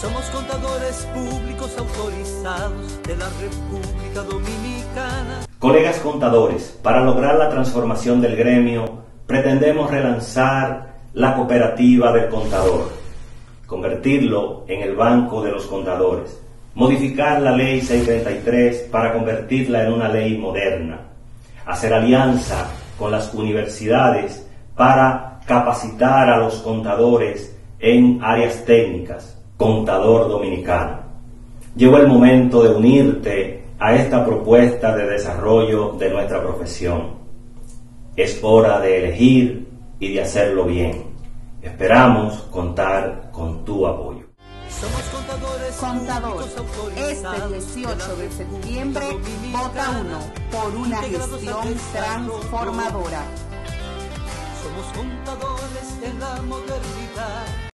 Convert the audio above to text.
Somos contadores públicos autorizados de la República Dominicana. Colegas contadores, para lograr la transformación del gremio, pretendemos relanzar la cooperativa del contador, convertirlo en el banco de los contadores, modificar la ley 633 para convertirla en una ley moderna, hacer alianza con las universidades para capacitar a los contadores en áreas técnicas, contador dominicano. Llegó el momento de unirte a esta propuesta de desarrollo de nuestra profesión. Es hora de elegir y de hacerlo bien. Esperamos contar con tu apoyo. Somos contadores Contador, este autorizados 18 de septiembre, vota uno por una gestión transformadora. Somos contadores de la modernidad.